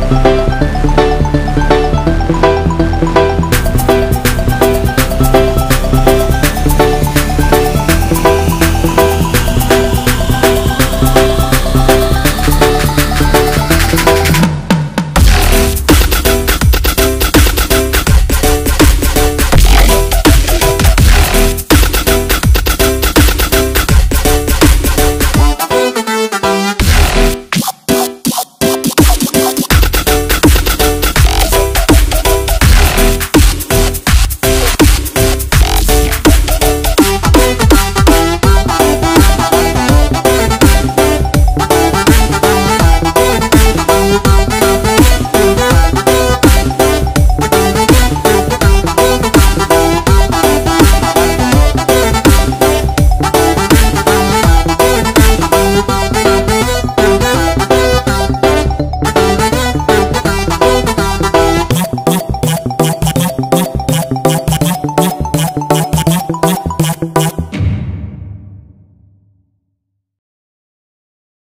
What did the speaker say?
Bye.